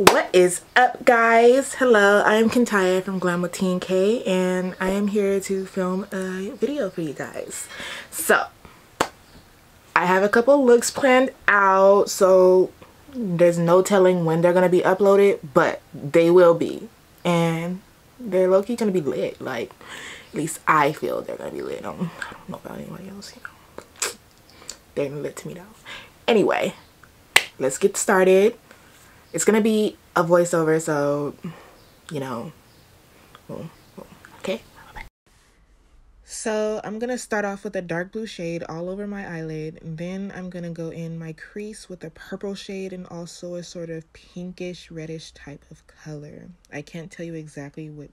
What is up guys? Hello, I am Kentiya from Glam with T&K and I am here to film a video for you guys. So, I have a couple looks planned out so there's no telling when they're going to be uploaded but they will be and they're low-key going to be lit like at least I feel they're going to be lit. I don't, I don't know about anybody else, you know. They're lit to me though. Anyway, let's get started it's gonna be a voiceover so you know. Okay. So I'm gonna start off with a dark blue shade all over my eyelid and then I'm gonna go in my crease with a purple shade and also a sort of pinkish reddish type of color. I can't tell you exactly what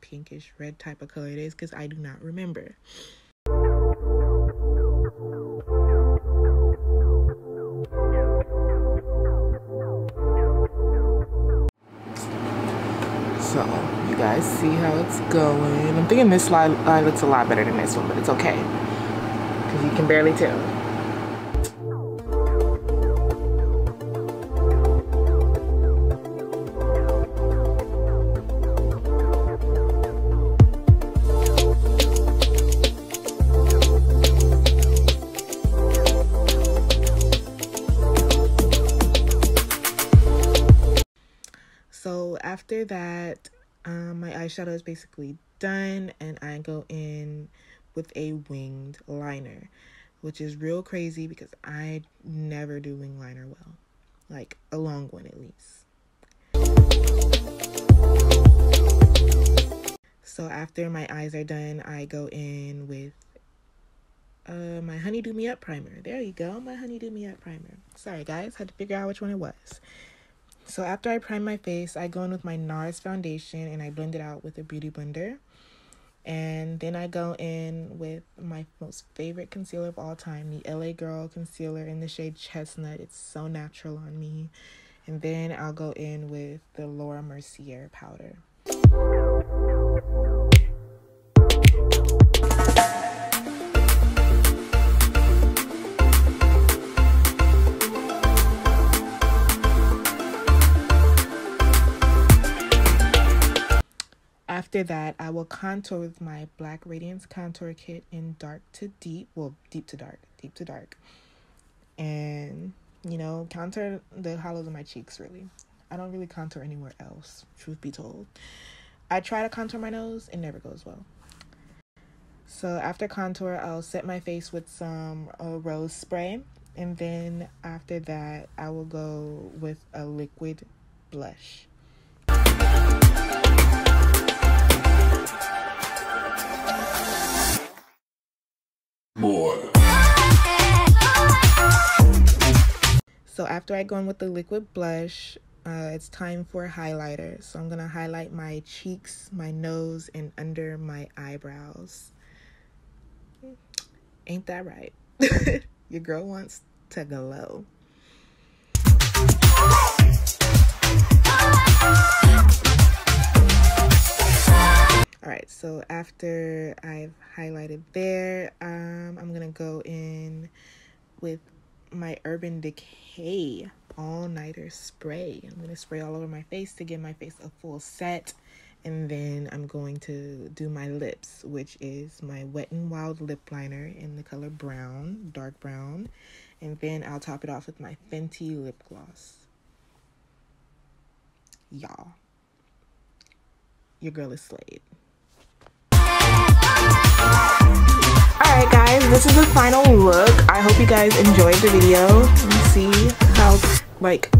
pinkish red type of color it is because I do not remember So you guys see how it's going. I'm thinking this slide line looks a lot better than this one, but it's okay. Because you can barely tell. After that, um, my eyeshadow is basically done and I go in with a winged liner, which is real crazy because I never do wing liner well, like a long one at least. So after my eyes are done, I go in with uh, my Honey Do Me Up primer. There you go, my Honey Do Me Up primer. Sorry guys, had to figure out which one it was. So after I prime my face, I go in with my NARS foundation and I blend it out with a beauty blender. And then I go in with my most favorite concealer of all time, the LA Girl concealer in the shade Chestnut. It's so natural on me. And then I'll go in with the Laura Mercier powder. After that, I will contour with my Black Radiance Contour Kit in dark to deep. Well, deep to dark. Deep to dark. And, you know, contour the hollows of my cheeks, really. I don't really contour anywhere else, truth be told. I try to contour my nose, it never goes well. So after contour, I'll set my face with some uh, rose spray. And then after that, I will go with a liquid blush. So after I go in with the liquid blush, uh, it's time for highlighter. So I'm going to highlight my cheeks, my nose, and under my eyebrows. Ain't that right? Your girl wants to glow. all right so after i've highlighted there um i'm gonna go in with my urban decay all-nighter spray. I'm gonna spray all over my face to give my face a full set and then i'm going to do my lips which is my wet and wild lip liner in the color brown dark brown and then i'll top it off with my fenty lip gloss. Y'all your girl is slayed this is the final look. I hope you guys enjoyed the video. See how like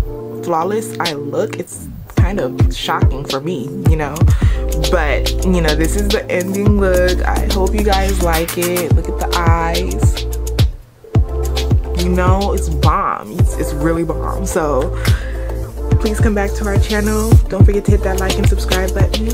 flawless I look. It's kind of shocking for me, you know. But, you know, this is the ending look. I hope you guys like it. Look at the eyes. You know, it's bomb. It's, it's really bomb. So, please come back to our channel. Don't forget to hit that like and subscribe button